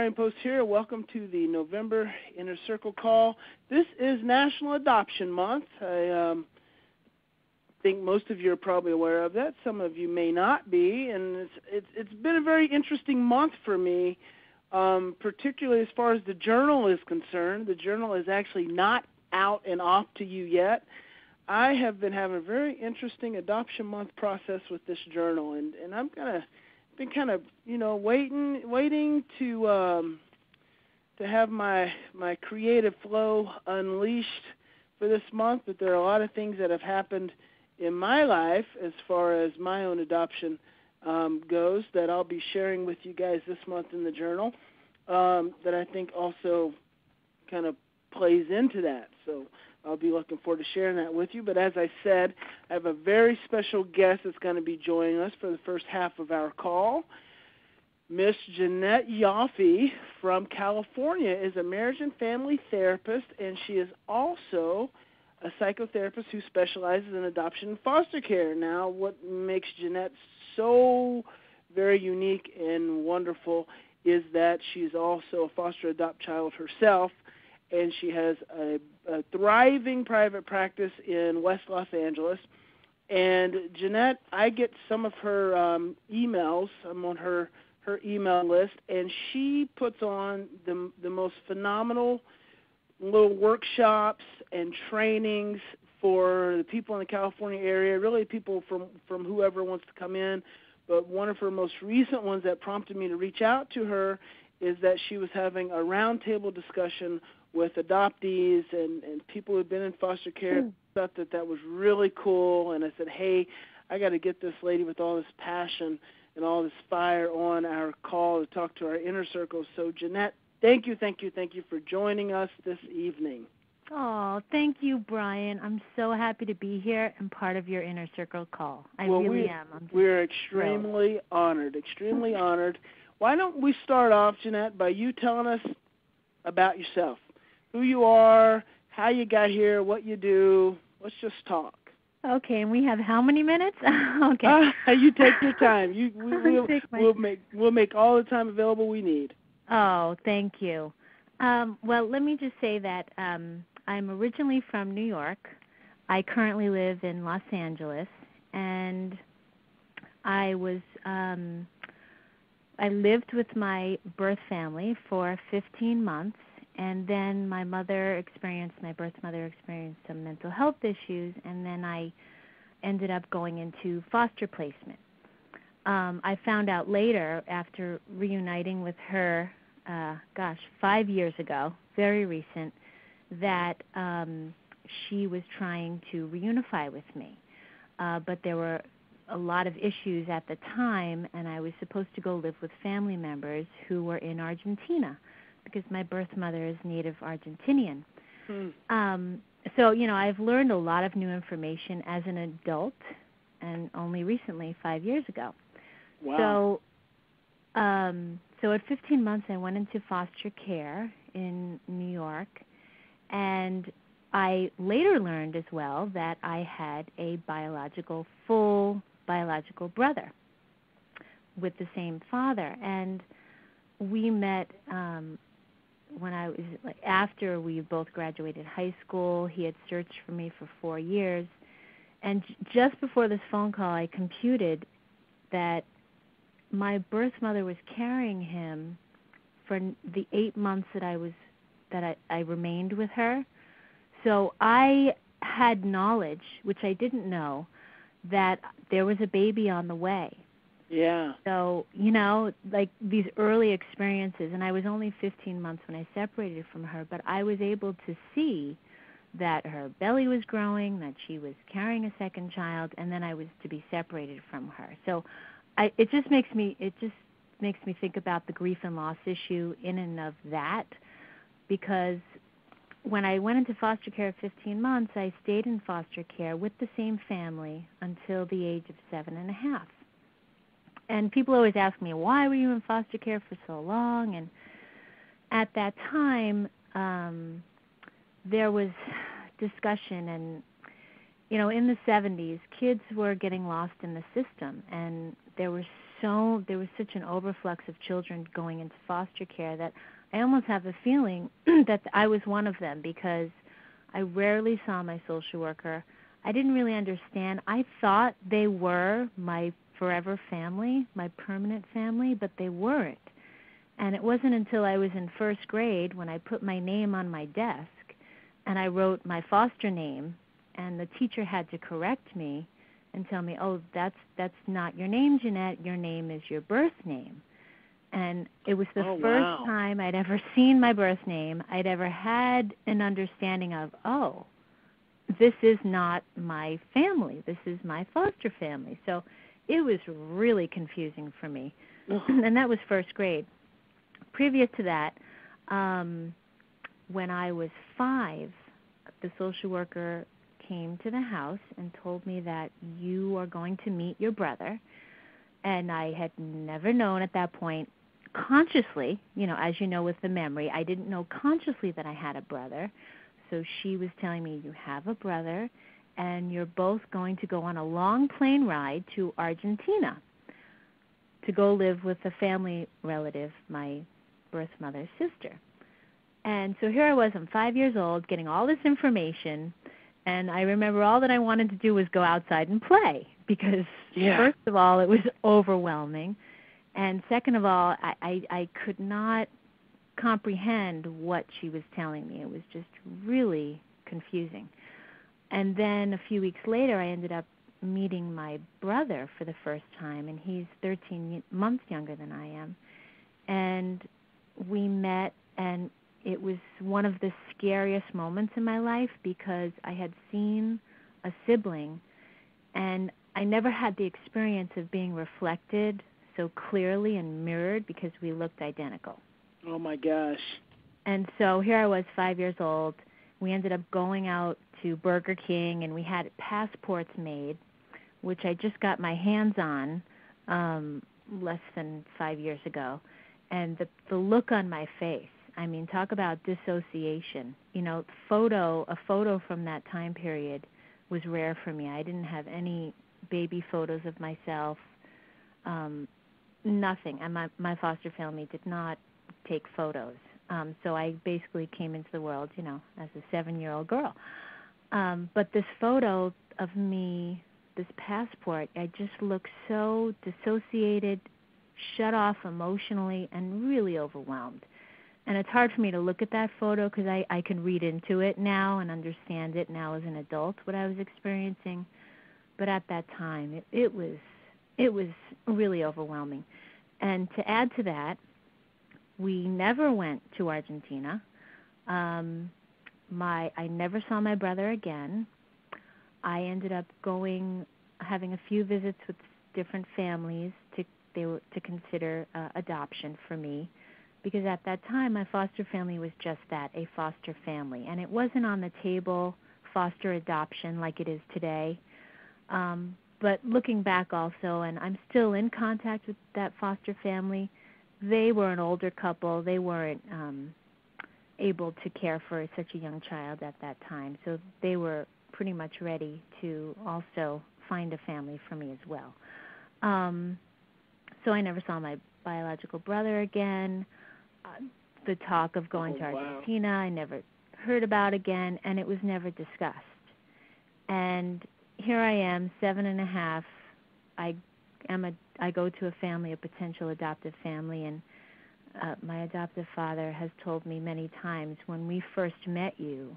Bryan Post here. Welcome to the November Inner Circle call. This is National Adoption Month. I um, think most of you are probably aware of that. Some of you may not be, and it's it's, it's been a very interesting month for me, um, particularly as far as the journal is concerned. The journal is actually not out and off to you yet. I have been having a very interesting adoption month process with this journal, and and I'm gonna been kind of you know waiting waiting to um, to have my my creative flow unleashed for this month. But there are a lot of things that have happened in my life as far as my own adoption um, goes that I'll be sharing with you guys this month in the journal. Um, that I think also kind of plays into that. So I'll be looking forward to sharing that with you. But as I said, I have a very special guest that's going to be joining us for the first half of our call. Miss Jeanette Yoffe from California is a marriage and family therapist, and she is also a psychotherapist who specializes in adoption and foster care. Now, what makes Jeanette so very unique and wonderful is that she's also a foster adopt child herself and she has a, a thriving private practice in West Los Angeles. And Jeanette, I get some of her um, emails. I'm on her her email list, and she puts on the the most phenomenal little workshops and trainings for the people in the California area. Really, people from from whoever wants to come in. But one of her most recent ones that prompted me to reach out to her is that she was having a roundtable discussion with adoptees and and people who've been in foster care mm. thought that that was really cool and i said hey i got to get this lady with all this passion and all this fire on our call to talk to our inner circle so jeanette thank you thank you thank you for joining us this evening Oh, thank you, Bryan. I'm so happy to be here and part of your inner circle call. I well, really we, am. We're extremely thrilled. honored, extremely honored. Why don't we start off, Jeanette, by you telling us about yourself? Who you are, how you got here, what you do. Let's just talk. Okay, and we have how many minutes? okay. Uh, you take your time. You we, will my... we'll make we'll make all the time available we need. Oh, thank you. Um, well, let me just say that um, I'm originally from New York. I currently live in Los Angeles, and I was um, I lived with my birth family for 15 months and then my mother experienced my birth mother experienced some mental health issues and then i ended up going into foster placement. Um i found out later after reuniting with her uh gosh 5 years ago very recent that um she was trying to reunify with me. Uh but there were a lot of issues at the time and I was supposed to go live with family members who were in Argentina because my birth mother is native Argentinian. Hmm. Um, so you know, I've learned a lot of new information as an adult, and only recently, five years ago. Wow. So, um, so at 15 months, I went into foster care in New York, and I later learned as well that I had a biological, full biological brother with the same father, and we met um, when I was like after we both graduated high school, he had searched for me for 4 years. And j- just before this phone call, I computed that my birth mother was carrying him for the 8 months that I was that I, I remained with her. So I had knowledge, which I didn't know, that there was a baby on the way. Yeah. So, you know, like these early experiences, and I was only 15 months when I separated from her, but I was able to see that her belly was growing, that she was carrying a second child, and then I was to be separated from her. So, I, it just makes me it just makes me think about the grief and loss issue in and of that, because when I went into foster care at 15 months, I stayed in foster care with the same family until the age of seven and a half and people always ask me why were you in foster care for so long and at that time um there was discussion and you know in the 70s kids were getting lost in the system and there were so there was such an overflux of children going into foster care that I almost have a feeling that I was one of them because I rarely saw my social worker. I didn't really understand. I thought they were my forever family, my permanent family, but they weren't. And it wasn't until I was in first grade when I put my name on my desk and I wrote my foster name and the teacher had to correct me and tell me, "Oh, that's that's not your name, Jeanette. Your name is your birth name." And it was the oh, first wow. time I'd ever seen my birth name. I'd ever had an understanding of, "Oh, this is not my family. This is my foster family." So it was really confusing for me. and that was first grade. Previous to that, um, when I was five, the social worker came to the house and told me that you are going to meet your brother. And I had never known at that point consciously, you know, as you know with the memory, I didn't know consciously that I had a brother. So she was telling me, You have a brother, and you're both going to go on a long plane ride to Argentina to go live with a family relative, my birth mother's sister. And so here I was, I'm five years old, getting all this information, and I remember all that I wanted to do was go outside and play because yeah. first of all, it was overwhelming, and second of all, I, I I could not comprehend what she was telling me. It was just really confusing. And then a few weeks later, I ended up meeting my brother for the first time, and he's 13 months younger than I am. And we met, and it was one of the scariest moments in my life because I had seen a sibling, and I never had the experience of being reflected so clearly and mirrored because we looked identical. Oh my gosh. And so here I was, five years old. We ended up going out to Burger King, and we had passports made, which I just got my hands on um, less than five years ago. And the the look on my face. I mean, talk about dissociation. You know, photo a photo from that time period was rare for me. I didn't have any baby photos of myself. Um, nothing. And my my foster family did not take photos. Um, so I basically came into the world, you know, as a seven-year-old girl. Um, but this photo of me, this passport, I just look so dissociated, shut off emotionally, and really overwhelmed. And it's hard for me to look at that photo because I, I can read into it now and understand it now as an adult what I was experiencing. But at that time, it, it was it was really overwhelming. And to add to that, we never went to Argentina. Um, my I never saw my brother again. I ended up going having a few visits with different families to they were to consider uh, adoption for me because at that time my foster family was just that a foster family and it wasn't on the table foster adoption like it is today um but looking back also and I'm still in contact with that foster family they were an older couple. They weren't um, able to care for such a young child at that time, so they were pretty much ready to also find a family for me as well. Um, so I never saw my biological brother again. Uh, the talk of going oh, to Argentina, wow. I never heard about again, and it was never discussed. And here I am, seven and a half. I am a I go to a family, a potential adoptive family, and uh, my adoptive father has told me many times when we first met you,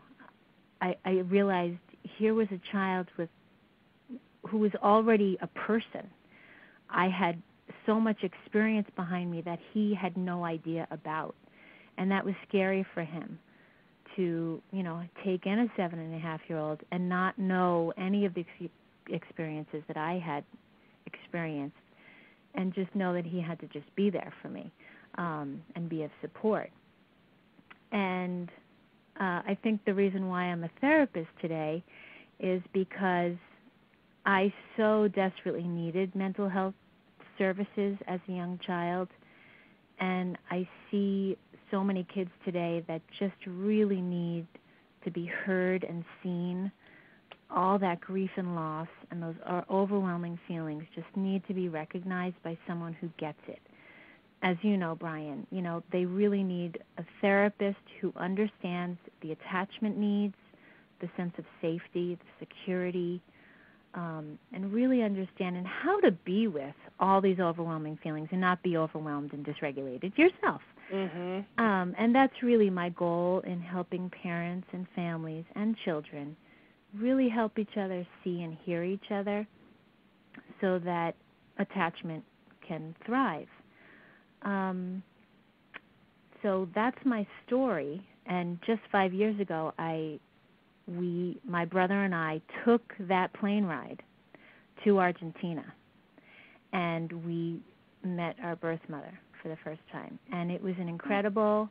I, I realized here was a child with who was already a person. I had so much experience behind me that he had no idea about, and that was scary for him to you know take in a seven and a half year old and not know any of the experiences that I had experienced and just know that he had to just be there for me um, and be of support. And uh, I think the reason why I'm a therapist today is because I so desperately needed mental health services as a young child, and I see so many kids today that just really need to be heard and seen all that grief and loss and those overwhelming feelings just need to be recognized by someone who gets it. As you know, Bryan, you know, they really need a therapist who understands the attachment needs, the sense of safety, the security, um, and really understanding how to be with all these overwhelming feelings and not be overwhelmed and dysregulated yourself. Mm-hmm. Um, and that's really my goal in helping parents and families and children really help each other see and hear each other so that attachment can thrive. Um, so that's my story. And just five years ago, I we my brother and I took that plane ride to Argentina and we met our birth mother for the first time and it was an incredible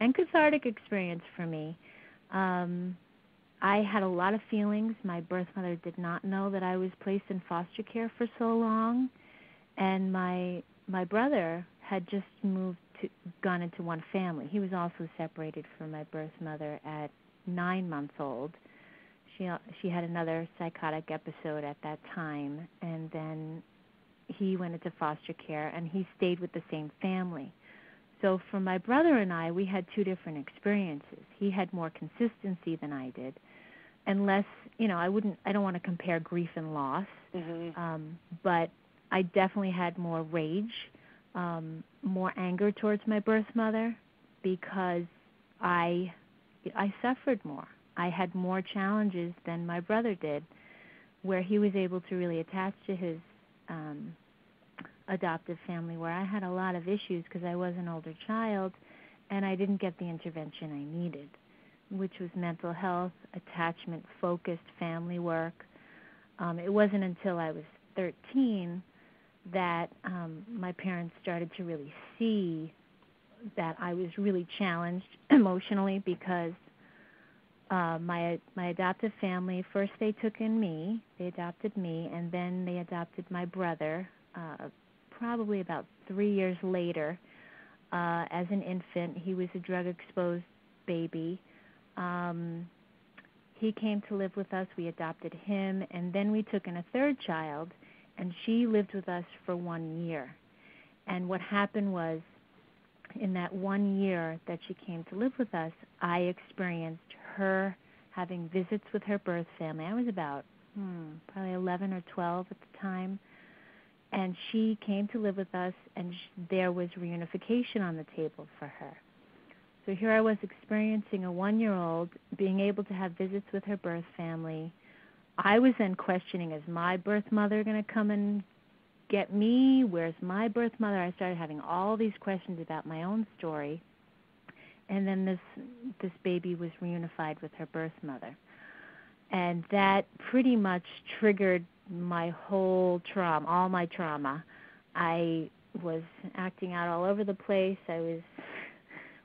and cathartic experience for me um I had a lot of feelings. My birth mother did not know that I was placed in foster care for so long, and my my brother had just moved to gone into one family. He was also separated from my birth mother at nine months old. She she had another psychotic episode at that time, and then he went into foster care, and he stayed with the same family. So for my brother and I, we had two different experiences. He had more consistency than I did, and less. You know, I wouldn't. I don't want to compare grief and loss, mm-hmm. um, but I definitely had more rage, um, more anger towards my birth mother because I I suffered more. I had more challenges than my brother did, where he was able to really attach to his um, adoptive family, where I had a lot of issues because I was an older child and I didn't get the intervention I needed, which was mental health, attachment focused family work. Um, it wasn't until I was 13 that um, my parents started to really see that I was really challenged emotionally because uh, my my adoptive family first they took in me, they adopted me, and then they adopted my brother. Uh, probably about three years later, uh, as an infant, he was a drug exposed baby. Um, he came to live with us. We adopted him, and then we took in a third child, and she lived with us for one year. And what happened was, in that one year that she came to live with us, I experienced her having visits with her birth family. I was about hmm, probably 11 or 12 at the time. And she came to live with us, and sh- there was reunification on the table for her. So here I was experiencing a one year old being able to have visits with her birth family. I was then questioning is my birth mother going to come and get me? Where's my birth mother? I started having all these questions about my own story and then this this baby was reunified with her birth mother and that pretty much triggered my whole trauma all my trauma. I was acting out all over the place. I was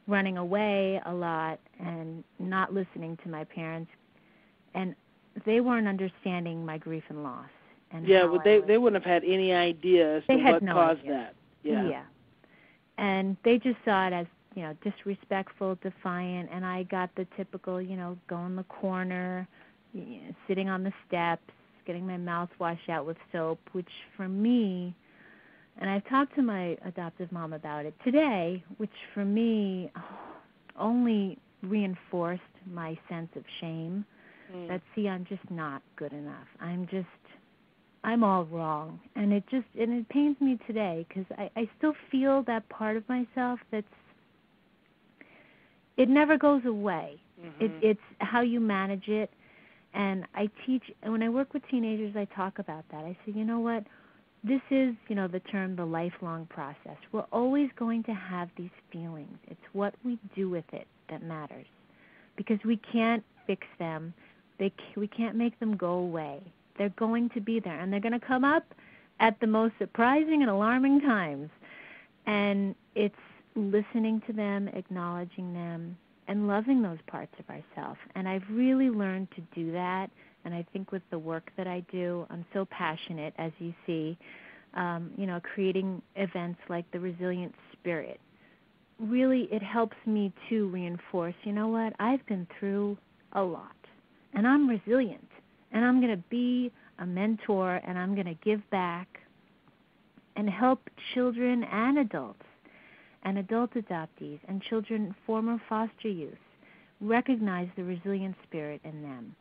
running away a lot and not listening to my parents. And they weren't understanding my grief and loss and yeah well they they wouldn't have had any idea as to what no caused idea. that. Yeah. Yeah. And they just saw it as you know disrespectful defiant and i got the typical you know go in the corner sitting on the steps getting my mouth washed out with soap which for me and i've talked to my adoptive mom about it today which for me oh, only reinforced my sense of shame mm. that see i'm just not good enough i'm just i'm all wrong and it just and it pains me today because i i still feel that part of myself that's it never goes away. Mm-hmm. It, it's how you manage it. And I teach and when I work with teenagers, I talk about that. I say, you know what? This is, you know, the term the lifelong process. We're always going to have these feelings. It's what we do with it that matters, because we can't fix them. They we can't make them go away. They're going to be there, and they're going to come up at the most surprising and alarming times. And it's listening to them, acknowledging them, and loving those parts of ourselves. And I've really learned to do that. And I think with the work that I do, I'm so passionate, as you see, um, you know, creating events like the Resilient Spirit. Really, it helps me to reinforce, you know what, I've been through a lot, and I'm resilient. and I'm going to be a mentor and I'm going to give back and help children and adults and adult adoptees and children former foster youth recognize the resilient spirit in them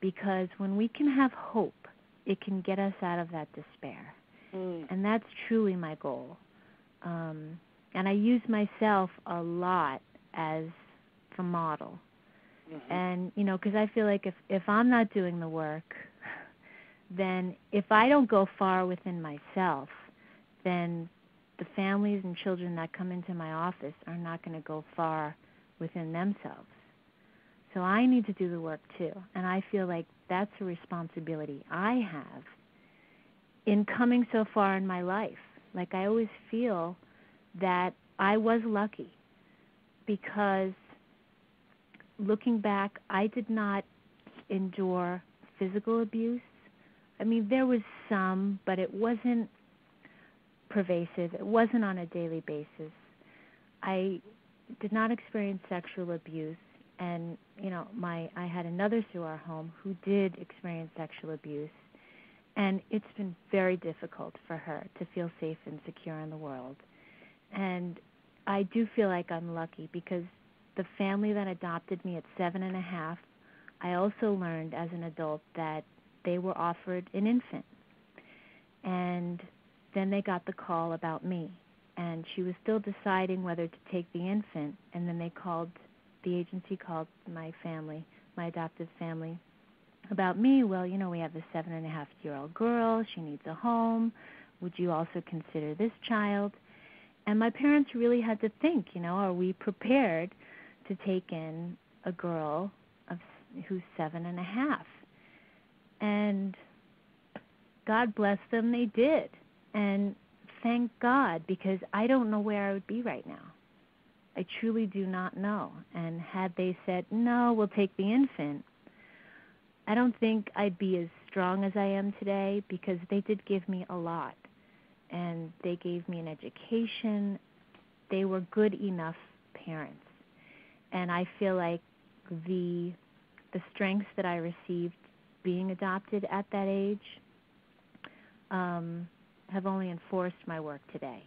because when we can have hope it can get us out of that despair Mm. and that's truly my goal um, and i use myself a lot as the model Mhm. and you know because i feel like if if i'm not doing the work then if i don't go far within myself then the families and children that come into my office are not going to go far within themselves so i need to do the work too and i feel like that's a responsibility i have in coming so far in my life like i always feel that i was lucky because looking back, I did not endure physical abuse. I mean, there was some, but it wasn't pervasive. It wasn't on a daily basis. I did not experience sexual abuse and you know my I had another through our home who did experience sexual abuse and it's been very difficult for her to feel safe and secure in the world. And I do feel like I'm lucky because the family that adopted me at seven and a half, I also learned as an adult that they were offered an infant. And then they got the call about me. And she was still deciding whether to take the infant. And then they called, the agency called my family, my adoptive family, about me. Well, you know, we have a seven and a half year old girl. She needs a home. Would you also consider this child? And my parents really had to think, you know, are we prepared to take in a girl of who's seven and a half? And God bless them, they did. And thank God, because I don't know where I would be right now. I truly do not know. And had they said, no, we'll take the infant, I don't think I'd be as strong as I am today because they did give me a lot. And they gave me an education. They were good enough parents. And I feel like the the strengths that I received being adopted at that age um, have only enforced my work today.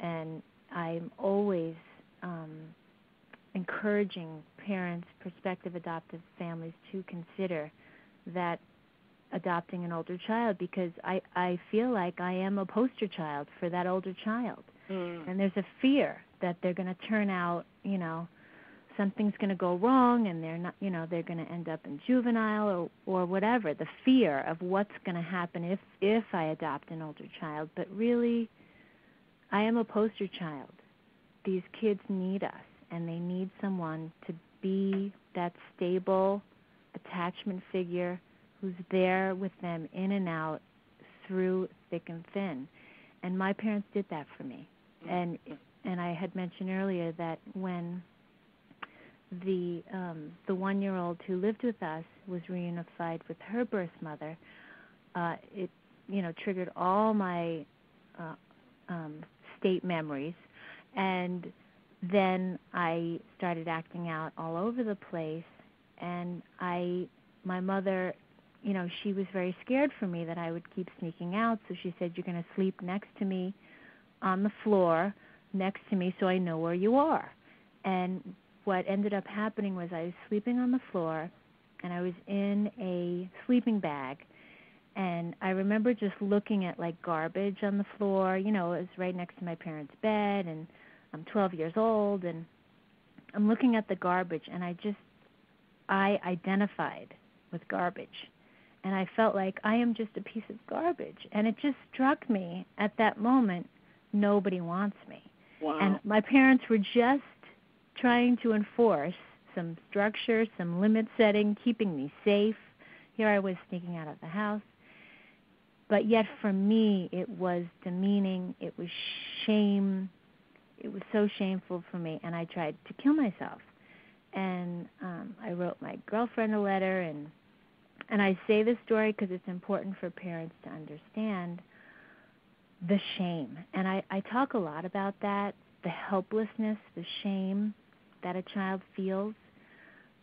And I'm always um, encouraging parents, prospective adoptive families to consider that adopting an older child because I, I feel like I am a poster child for that older child. Mm. And there's a fear that they're going to turn out, you know, something's going to go wrong and they're not, you know, they're going to end up in juvenile or or whatever. The fear of what's going to happen if if I adopt an older child, but really I am a poster child. These kids need us and they need someone to be that stable attachment figure who's there with them in and out through thick and thin. And my parents did that for me. Mm-hmm. And and I had mentioned earlier that when the um the one year old who lived with us was reunified with her birth mother, uh it you know, triggered all my uh um state memories. And then I started acting out all over the place. And I my mother you know she was very scared for me that I would keep sneaking out. So she said you're going to sleep next to me on the floor next to me so I know where you are. And what ended up happening was I was sleeping on the floor and I was in a sleeping bag and I remember just looking at like garbage on the floor you know it was right next to my parents bed and I'm 12 years old and I'm looking at the garbage and I just I identified with garbage. And I felt like I am just a piece of garbage. And it just struck me at that moment nobody wants me. Wow. And my parents were just trying to enforce some structure, some limit setting, keeping me safe. Here I was sneaking out of the house. But yet for me, it was demeaning, it was shame. It was so shameful for me, and I tried to kill myself. And um, I wrote my girlfriend a letter, and and I say this story because it's important for parents to understand the shame. And I, I talk a lot about that the helplessness, the shame that a child feels.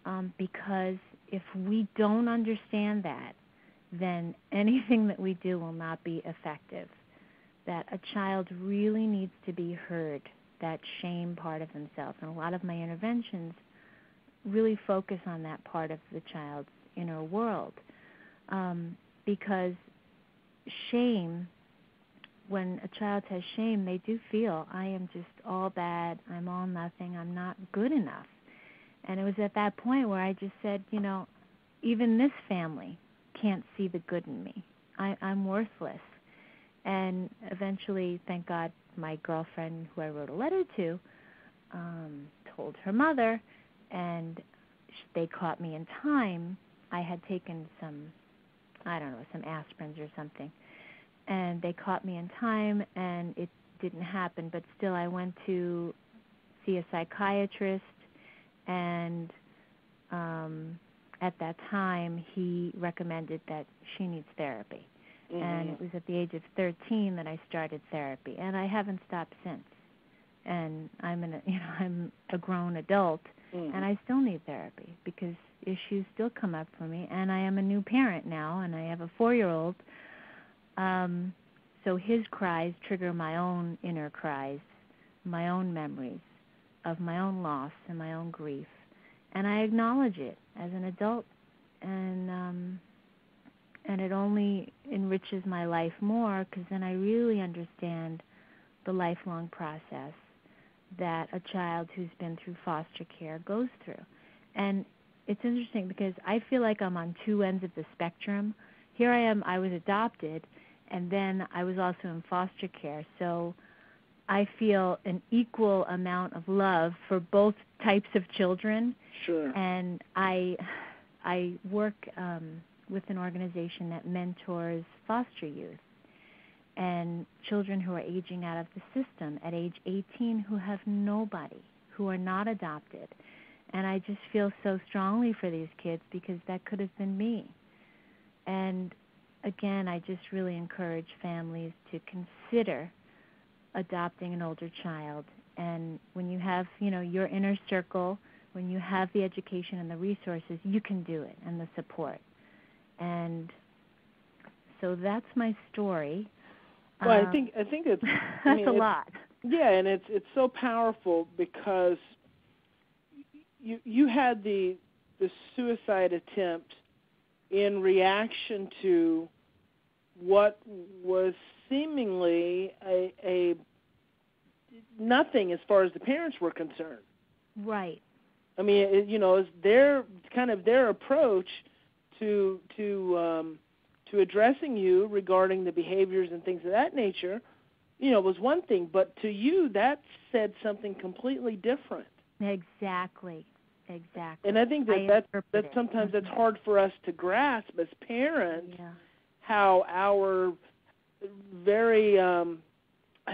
Um, because if we don't understand that, then anything that we do will not be effective. That a child really needs to be heard, that shame part of themselves. And a lot of my interventions really focus on that part of the child's inner world. Um, because shame, when a child has shame, they do feel, I am just all bad, I'm all nothing, I'm not good enough. And it was at that point where I just said, you know, even this family can't see the good in me. I, I'm worthless. And eventually, thank God, my girlfriend, who I wrote a letter to, um, told her mother, and they caught me in time. I had taken some, I don't know, some aspirins or something, and they caught me in time, and it didn't happen. But still, I went to see a psychiatrist, and um, at that time, he recommended that she needs therapy. Mm-hmm. And it was at the age of 13 that I started therapy, and I haven't stopped since. And I'm an, you know, I'm a grown adult, mm-hmm. and I still need therapy because issues still come up for me. And I am a new parent now, and I have a four-year-old. Um, so his cries trigger my own inner cries, my own memories of my own loss and my own grief and I acknowledge it as an adult, and um, and it only enriches my life more because then I really understand the lifelong process that a child who's been through foster care goes through, and it's interesting because I feel like I'm on two ends of the spectrum. Here I am, I was adopted, and then I was also in foster care, so. I feel an equal amount of love for both types of children Sure. and I I work um, with an organization that mentors foster youth and children who are aging out of the system at age 18 who have nobody, who are not adopted. And I just feel so strongly for these kids because that could have been me. And again, I just really encourage families to consider adopting an older child. And when you have, you know, your inner circle when you have the education and the resources, you can do it and the support. And so that's my story. Well, I Um, think I think it's that's I mean, a it's- lot. Yeah, and it's it's so powerful because you you had the the suicide attempt in reaction to what was seemingly a, a nothing as far as the parents were concerned. Right. I mean, it, you know, it's their kind of their approach to to um, to addressing you regarding the behaviors and things of that nature, you know, was one thing, but to you that said something completely different. Exactly. Exactly. And I think that I that interpret that sometimes that's Mhm. hard for us to grasp as parents Yeah. How our very um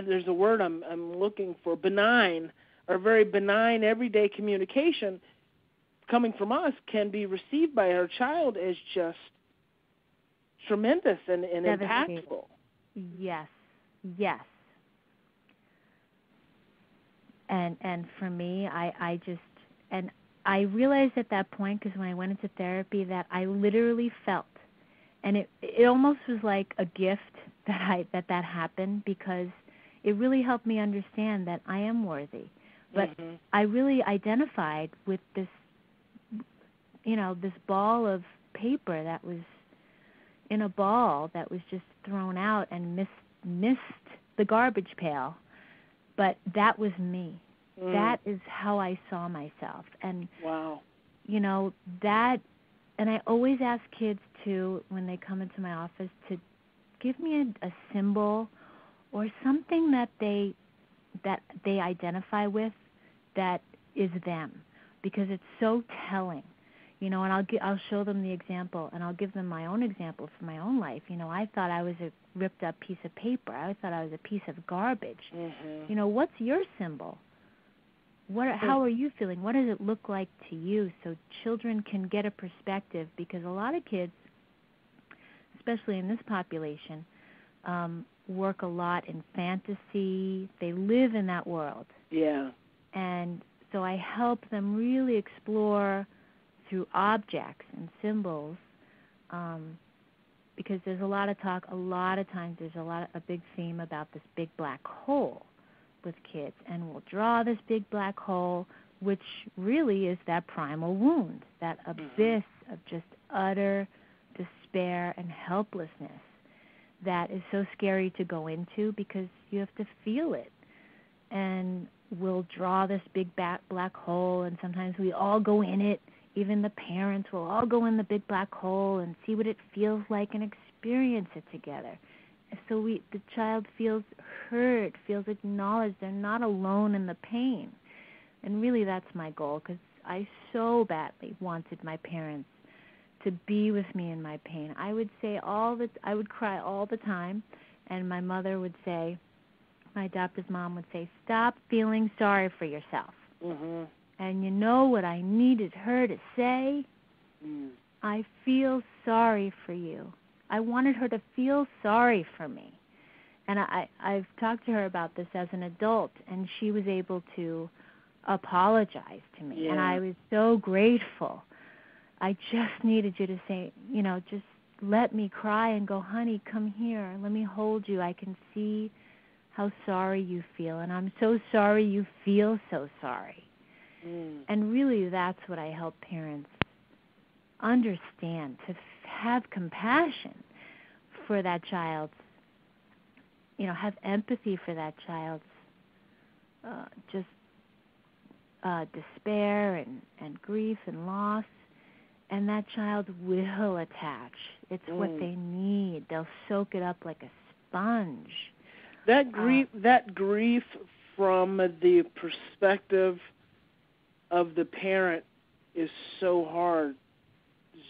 there's a word I'm I'm looking for benign or very benign everyday communication coming from us can be received by our child as just tremendous and, and impactful. Yes. Yes. And and for me, I I just and I realized at that point because when I went into therapy that I literally felt, and it it almost was like a gift that I that that happened because it really helped me understand that I am worthy. But Mhm. I really identified with this, you know, this ball of paper that was in a ball that was just thrown out and missed missed the garbage pail. But that was me. Mm. That is how I saw myself. And wow. you know that and i always ask kids to when they come into my office to give me a, a symbol or something that they that they identify with that is them because it's so telling you know and i'll gi- i'll show them the example and i'll give them my own example from my own life. You know i thought i was a ripped up piece of paper. I thought i was a piece of garbage. Mhm. you know what's your symbol what how are you feeling? What does it look like to you so children can get a perspective? Because a lot of kids especially in this population um work a lot in fantasy. They live in that world. Yeah. and so I help them really explore through objects and symbols um, because there's a lot of talk, a lot of times there's a lot of, a big theme about this big black hole with kids, and we'll draw this big black hole, which really is that primal wound, that Mm-hmm. abyss of just utter despair and helplessness that is so scary to go into because you have to feel it. And we'll draw this big ba- black hole, and sometimes we all go in it. Even the parents will all go in the big black hole and see what it feels like and experience it together. So we, the child feels heard, feels acknowledged. They're not alone in the pain. And really, that's my goal because I so badly wanted my parents to be with me in my pain. I would say all the I would cry all the time and my mother would say my adoptive mom would say stop feeling sorry for yourself. Mhm. And you know what I needed her to say? Mm. I feel sorry for you. I wanted her to feel sorry for me. And I I've talked to her about this as an adult and she was able to apologize to me and I was so grateful. I just needed you to say, you know, just let me cry and go, "Honey, come here. Let me hold you. I can see how sorry you feel and I'm so sorry you feel so sorry." Mm. And really, that's what I help parents understand to have compassion for that child's, you know, have empathy for that child's uh, just uh, despair and, and grief and loss. And that child will attach. It's what Mm. they need. They'll soak it up like a sponge. That grief, that grief from the perspective of the parent is so hard,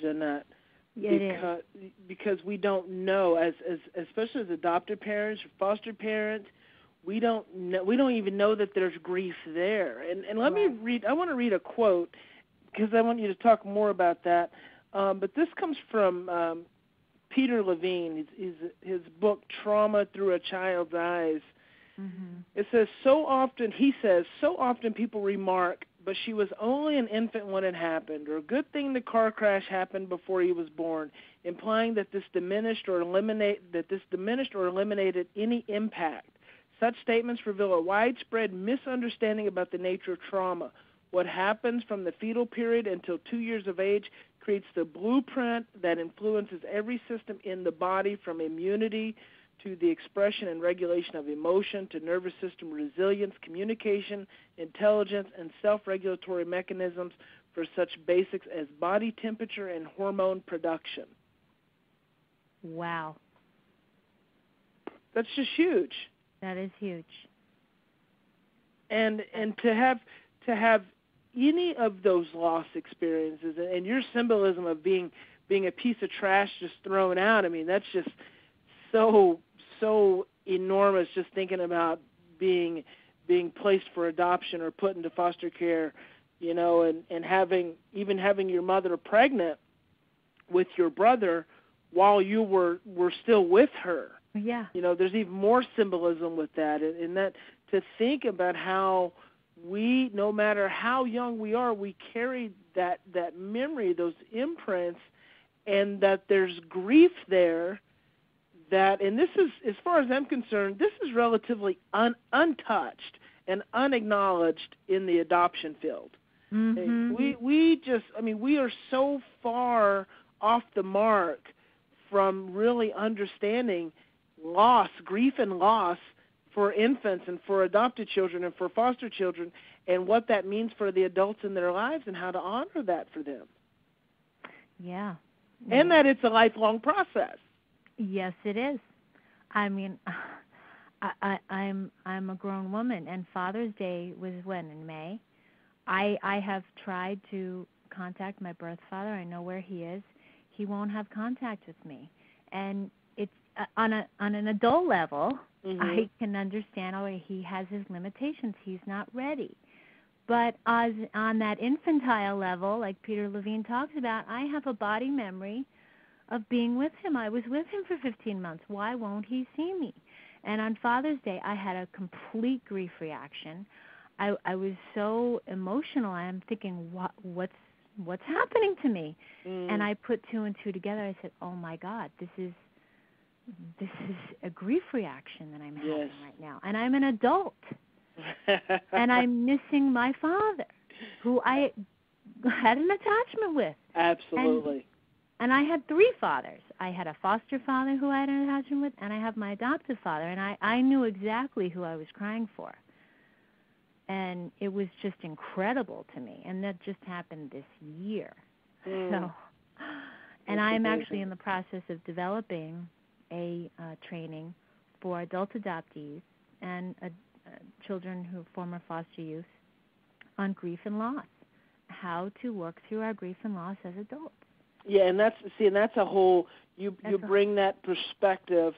Jeanette. Is. because because we don't know as as especially as adopted parents or foster parents we don't know we don't even know that there's grief there. And and let me read i want to read a quote because i want you to talk more about that. Um, but this comes from um, peter levine. His, his his book trauma through a child's eyes. Mhm. it says, so often, he says, so often people remark, but she was only an infant when it happened, or a good thing the car crash happened before he was born, implying that this diminished or eliminate that this diminished or eliminated any impact. Such statements reveal a widespread misunderstanding about the nature of trauma. What happens from the fetal period until two years of age creates the blueprint that influences every system in the body from immunity to the expression and regulation of emotion, to nervous system resilience, communication, intelligence, and self regulatory mechanisms for such basics as body temperature and hormone production. Wow. That's just huge. That is huge. And and to have to have any of those loss experiences and your symbolism of being being a piece of trash just thrown out, I mean, that's just so so enormous just thinking about being being placed for adoption or put into foster care, you know, and and having even having your mother pregnant with your brother while you were were still with her. Yeah. You know, there's even more symbolism with that and, and that to think about how we no matter how young we are, we carry that that memory, those imprints and that there's grief there that and this is as far as I'm concerned, this is relatively un, untouched and unacknowledged in the adoption field. Mhm. We we just I mean we are so far off the mark from really understanding loss, grief and loss for infants and for adopted children and for foster children and what that means for the adults in their lives and how to honor that for them. yeah. And that it's a lifelong process. Yes, it is. I mean, I, I, I'm I'm a grown woman, and Father's Day was when in May. I I have tried to contact my birth father. I know where he is. He won't have contact with me, and it's uh, on a on an adult level. Mhm. I can understand. Oh, he has his limitations. He's not ready. But as on that infantile level, like Peter Levine talks about, I have a body memory of being with him. I was with him for 15 months. Why won't he see me? And on Father's Day, I had a complete grief reaction. I I was so emotional. I'm thinking, what what's what's happening to me? Mm. And I put two and two together. I said, "Oh my God, this is this is a grief reaction that I'm having right now, and I'm an adult, and I'm missing my father, who I had an attachment with. absolutely. And I had three fathers. I had a foster father who I had an attachment with, and I have my adoptive father, and I I knew exactly who I was crying for. And it was just incredible to me, and that just happened this year. Mm. So, and That's I'm amazing. actually in the process of developing a uh, training for adult adoptees and uh, uh, children who are former foster youth on grief and loss, how to work through our grief and loss as adults. Yeah, and that's see, and that's a whole. You you That's a- bring that perspective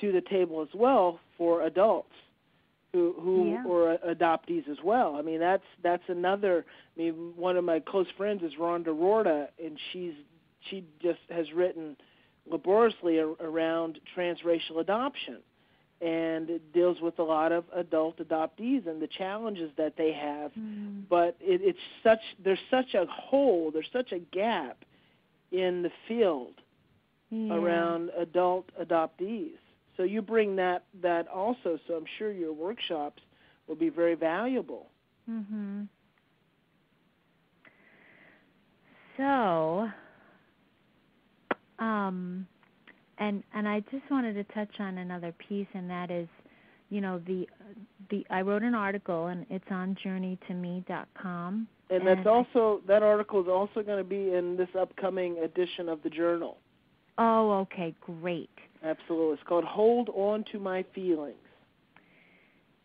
to the table as well for adults who who Yeah. or adoptees as well. I mean, that's that's another. I mean, one of my close friends is Rhonda Roorda, and she's she just has written laboriously around transracial adoption, and it deals with a lot of adult adoptees and the challenges that they have mm-hmm. but it, it's such there's such a hole, there's such a gap in the field Yeah. around adult adoptees. So you bring that that also. So I'm sure your workshops will be very valuable. Mhm. So, um, and and I just wanted to touch on another piece, and that is, you know, the the I wrote an article, and it's on journeytome.com. And that's And- also that article is also going to be in this upcoming edition of the journal. Oh, okay, great. Absolutely. It's called Hold On to My Feelings.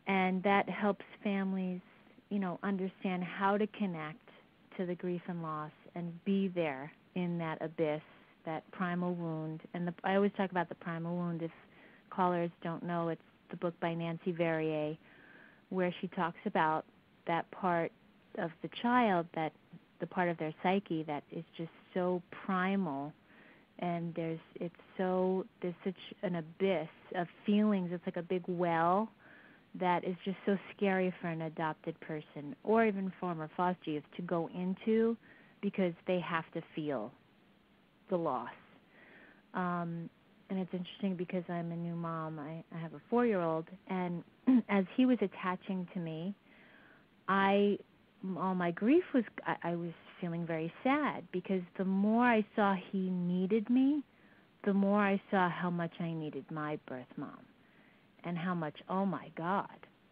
and that helps families, you know, understand how to connect to the grief and loss and be there in that abyss, that primal wound. And the, I always talk about the primal wound. If callers don't know, it's the book by Nancy Verrier, where she talks about that part of the child, that the part of their psyche that is just so primal and there's it's so there's such an abyss of feelings it's like a big well that is just so scary for an adopted person or even former foster youth to go into because they have to feel the loss. Um, and it's interesting because I'm a new mom. I, I have a four year old, and as he was attaching to me, I all my grief was I, I was feeling very sad because the more I saw he needed me, the more I saw how much I needed my birth mom and how much oh my god.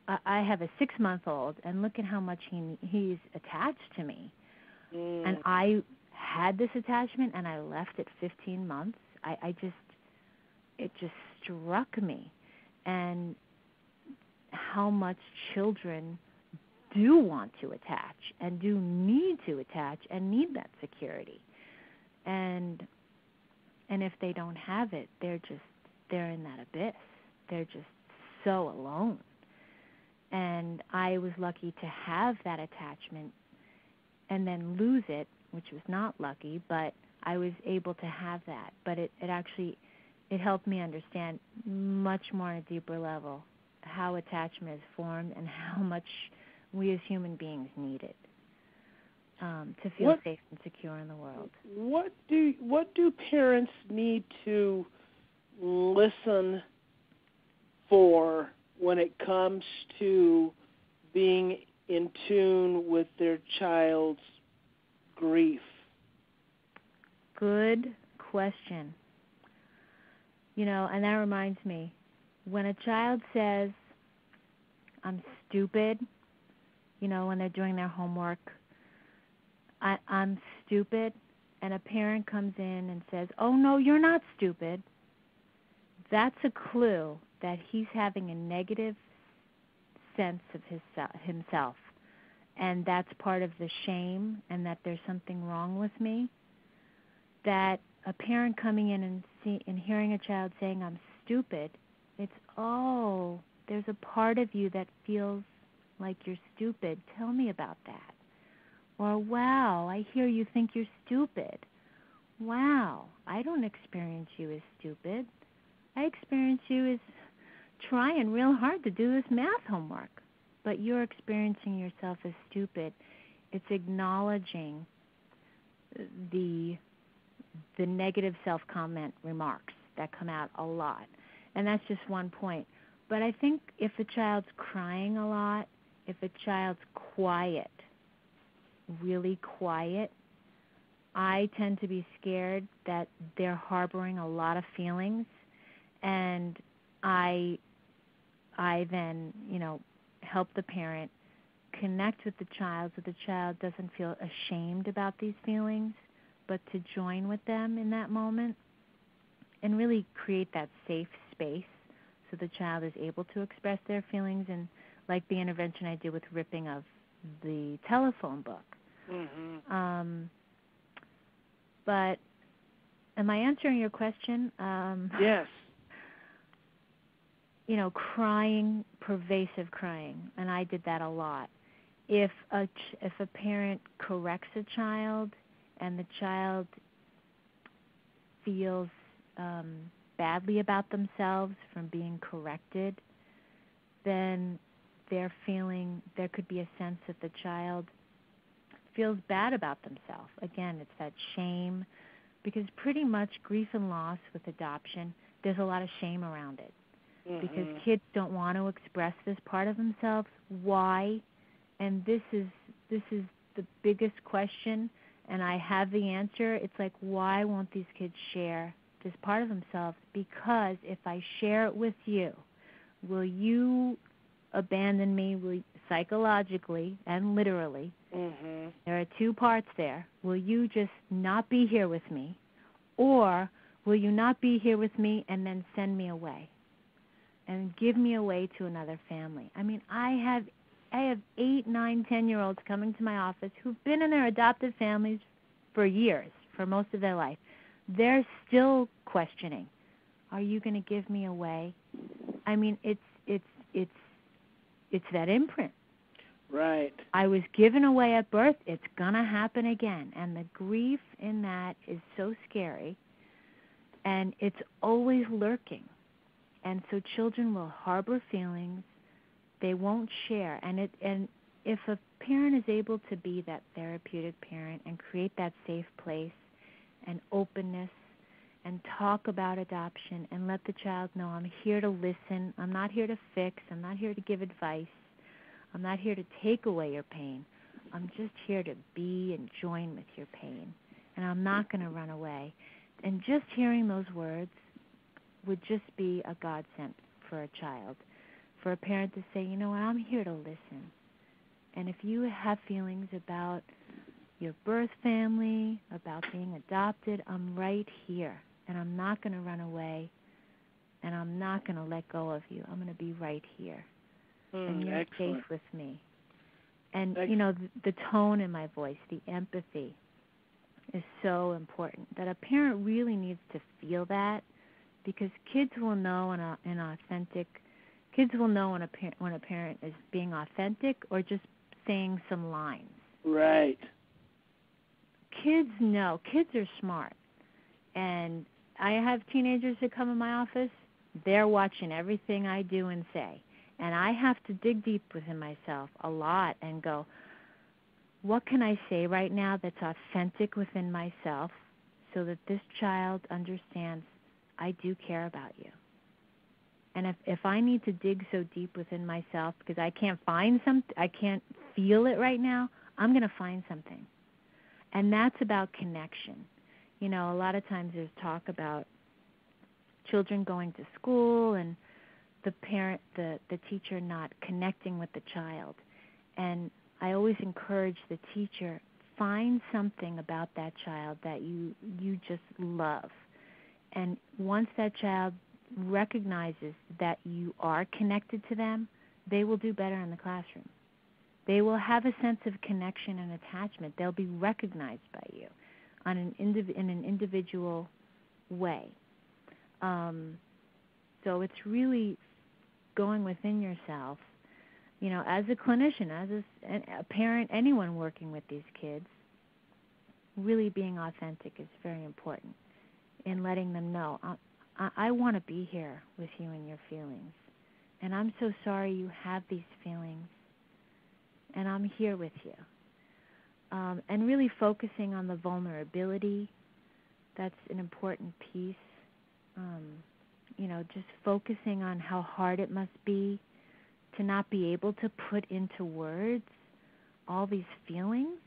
I, I have a six month old and look at how much he he's attached to me. Mm. and i had this attachment and i left at 15 months. I i just it just struck me. And how much children do want to attach and do need to attach and need that security. And and if they don't have it they're just they're in that abyss. They're just so alone. And i was lucky to have that attachment and then lose it which was not lucky but i was able to have that. But it it actually it helped me understand much more on a deeper level how attachment is formed and how much we as human beings need it um, to feel What- safe and secure in the world. What do what do parents need to listen for when it comes to being in tune with their child's grief? Good question. You know, and that reminds me when a child says, I'm stupid, you know, when they're doing their homework, I, I'm stupid, and a parent comes in and says, Oh, no, you're not stupid, that's a clue that he's having a negative sense of his, himself. And that's part of the shame, and that there's something wrong with me. That a parent coming in and see and hearing a child saying I'm stupid, it's oh, there's a part of you that feels like you're stupid. Tell me about that. Or wow, I hear you think you're stupid. Wow, I don't experience you as stupid. I experience you as trying real hard to do this math homework. But you're experiencing yourself as stupid. It's acknowledging the the negative self-comment remarks that come out a lot. And that's just one point. But I think if a child's crying a lot, if a child's quiet, really quiet, I tend to be scared that they're harboring a lot of feelings. And I I then, you know, help the parent connect with the child so the child doesn't feel ashamed about these feelings, but to join with them in that moment and really create that safe space so the child is able to express their feelings and like the intervention I did with ripping of the telephone book. Mm-hmm. Um, but am I answering your question? Um, yes. You know, crying, pervasive crying, and I did that a lot. If a ch- if a parent corrects a child and the child feels um, badly about themselves from being corrected, then they're feeling there could be a sense that the child feels bad about themselves. Again, it's that shame because pretty much grief and loss with adoption, there's a lot of shame around it. Mm-hmm. Because kids don't want to express this part of themselves. Why? And this is this is the biggest question and I have the answer. It's like why won't these kids share this part of themselves? Because if I share it with you, will you abandon me psychologically and literally? Mm-hmm. There are two parts there. Will you just not be here with me, or will you not be here with me and then send me away, and give me away to another family? I mean, I have I have eight, nine, ten year olds coming to my office who've been in their adopted families for years, for most of their life. They're still questioning, are you going to give me away? I mean, it's it's it's it's that imprint. Right. I was given away at birth. It's going to happen again. And the grief in that is so scary. And it's always lurking. And so children will harbor feelings. They won't share. And it and if a parent is able to be that therapeutic parent and create that safe place and openness and talk about adoption and let the child know I'm here to listen. I'm not here to fix. I'm not here to give advice. I'm not here to take away your pain. I'm just here to be and join with your pain. And I'm not going to run away. And just hearing those words would just be a godsend for a child. For a parent to say, you know what, I'm here to listen. And if you have feelings about your birth family, about being adopted, I'm right here. And I'm not going to run away. And I'm not going to let go of you. I'm going to be right here Mm, and you're excellent. safe with me. And Ex- you know the, the tone in my voice, the empathy, is so important. That a parent really needs to feel that, because kids will know an, an authentic. Kids will know when a parent when a parent is being authentic or just saying some lines. Right. Kids know. Kids are smart, and I have teenagers that come in my office. They're watching everything I do and say and I have to dig deep within myself a lot and go, what can I say right now that's authentic within myself so that this child understands I do care about you. And if if I need to dig so deep within myself because I can't find some I can't feel it right now, I'm going to find something. And that's about connection. You know, a lot of times there's talk about children going to school and the parent the the teacher not connecting with the child. And i always encourage the teacher find something about that child that you you just love. And once that child recognizes that you are connected to them they will do better in the classroom. They will have a sense of connection and attachment. They'll be recognized by you on an indiv- in an individual way um, so it's really going within yourself, you know, as a clinician, as a, a parent, anyone working with these kids, really being authentic is very important in letting them know, I, I, I want to be here with you and your feelings. And I'm so sorry you have these feelings. And I'm here with you. Um, and really focusing on the vulnerability. That's an important piece. Um, you know, just focusing on how hard it must be to not be able to put into words all these feelings.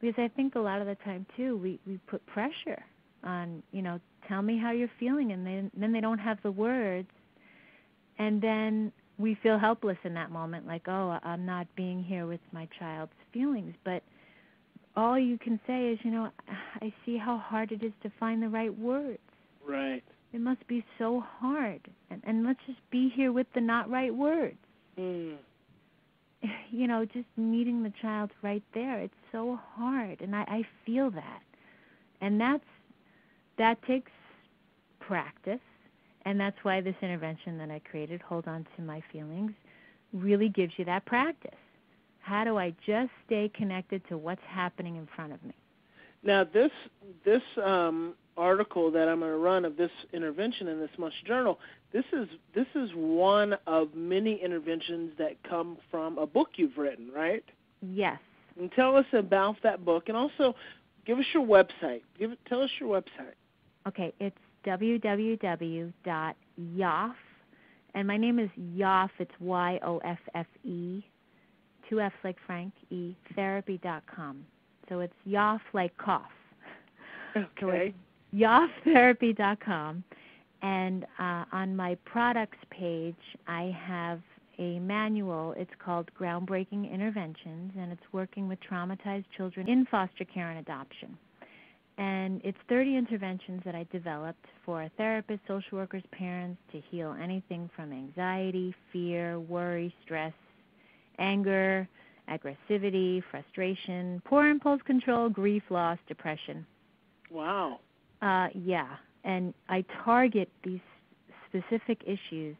Because I think a lot of the time too, we we put pressure on, you know, tell me how you're feeling, and then then they don't have the words, and then we feel helpless in that moment, like, oh, I'm not being here with my child's feelings, but all you can say is, you know, I see how hard it is to find the right words. Right. It must be so hard, and and let's just be here with the not right words. Mm. You know, just meeting the child right there. It's so hard, and I, I feel that, and that's that takes practice, and that's why this intervention that I created, Hold On to My Feelings, really gives you that practice. How do I just stay connected to what's happening in front of me? Now, this this um, article that I'm going to run of this intervention in this month's journal, this is this is one of many interventions that come from a book you've written, right? Yes. And tell us about that book, and also give us your website. Give tell us your website. Okay, it's www.yoffe, and my name is Yoffe. It's Y O F F E, two F's like Frank E therapy.com. So it's Yoffe like cough. Okay. So yoffetherapy.com, and uh, on my products page, I have a manual. It's called Groundbreaking Interventions, and it's working with traumatized children in foster care and adoption. And it's 30 interventions that I developed for therapists, social workers, parents to heal anything from anxiety, fear, worry, stress, anger, aggressivity, frustration, poor impulse control, grief, loss, depression. Wow. Uh, yeah, and I target these specific issues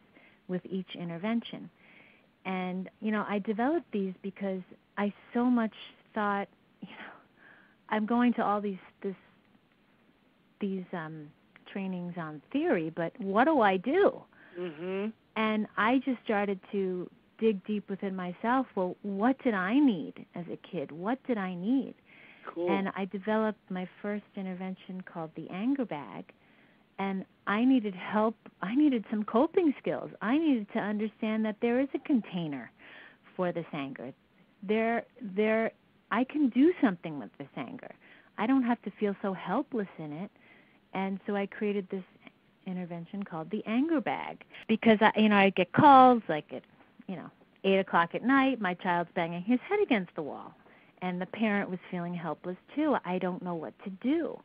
with each intervention. And you know, I developed these because I so much thought, you know, I'm going to all these this these um trainings on theory, but what do I do? Mm-hmm. And I just started to dig deep within myself. Well, what did I need as a kid? What did I need? Cool. And I developed my first intervention called the anger bag. And I needed help. I needed some coping skills. I needed to understand that there is a container for this anger. There, there, I can do something with this anger. I don't have to feel so helpless in it. And so I created this intervention called the anger bag because I, you know, I get calls like at, you know, eight o'clock at night. My child's banging his head against the wall, and the parent was feeling helpless too. I don't know what to do.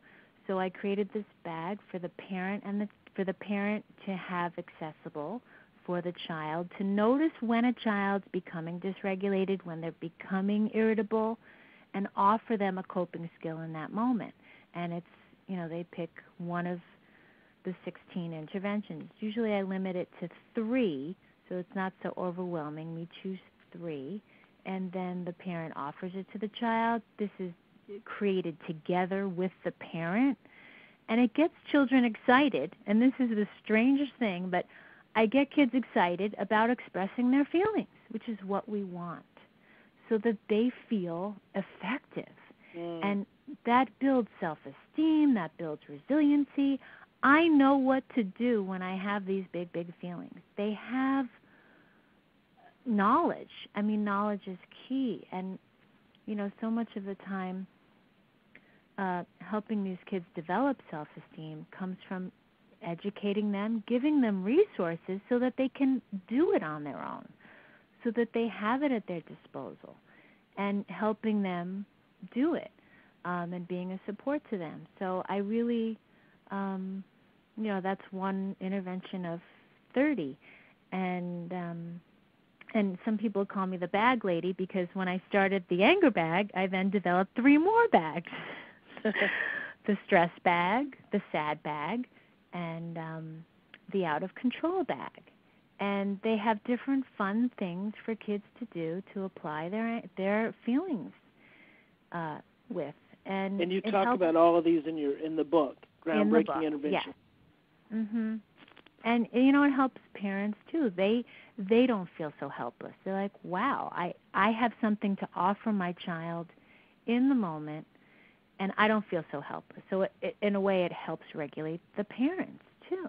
So I created this bag for the parent and the, for the parent to have accessible for the child to notice when a child's becoming dysregulated, when they're becoming irritable, and offer them a coping skill in that moment. And it's, you know, they pick one of the 16 interventions. Usually I limit it to three, so it's not so overwhelming. We choose three, and then the parent offers it to the child. This is created together with the parent and it gets children excited and this is the strangest thing but i get kids excited about expressing their feelings which is what we want so that they feel effective Mm. and that builds self esteem that builds resiliency i know what to do when i have these big big feelings. They have knowledge. I mean knowledge is key. And you know so much of the time uh, helping these kids develop self esteem comes from educating them, giving them resources so that they can do it on their own, so that they have it at their disposal, and helping them do it um, and being a support to them. So I really, um, you know, that's one intervention of 30. And um, and some people call me the bag lady because when I started the anger bag, I then developed three more bags. the stress bag, the sad bag, and um, the out of control bag. And they have different fun things for kids to do to apply their their feelings uh, with. And And you talk helps about all of these in your in the book, in the groundbreaking book. intervention. Yeah. Mhm. And you know it helps parents too. They they don't feel so helpless. They're like, "Wow, I I have something to offer my child in the moment, and I don't feel so helpless. So it, it, in a way, it helps regulate the parents too.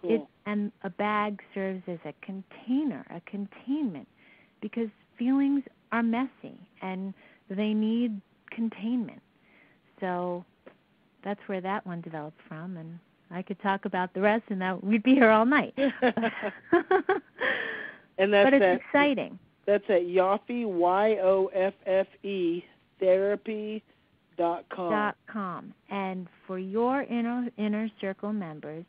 Cool. It, and a bag serves as a container, a containment, because feelings are messy and they need containment. So that's where that one developed from, and I could talk about the rest, and that we'd be here all night. and that's but it's at, exciting. That's at Yoffe Y O F F E therapy dot com. Dot com. And for your inner inner circle members,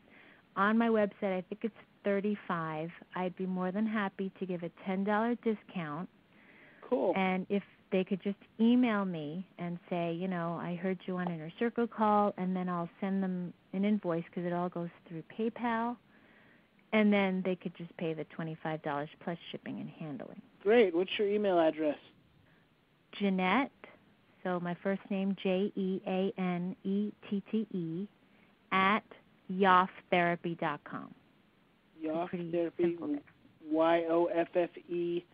on my website, I think it's 35. I'd be more than happy to give a $10 discount. Cool. And if they could just email me and say, you know, I heard you on Inner Circle call, and then I'll send them an invoice because it all goes through PayPal, and then they could just pay the $25 plus shipping and handling. Great. What's your email address? Jeanette, so my first name J E A N E T T E, at yoffetherapy.com. Yoff Pretty Therapy, simple there. Y O F F E